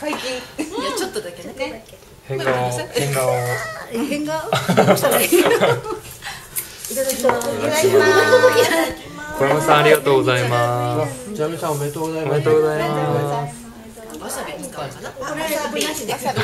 解禁。いやちょっとだけね。変顔変顔変顔？小山さんありがとうございますジャミさんおめでとうございますおめで。とうございますわさび使うかな？これぶなしで。わさび。